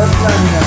That's not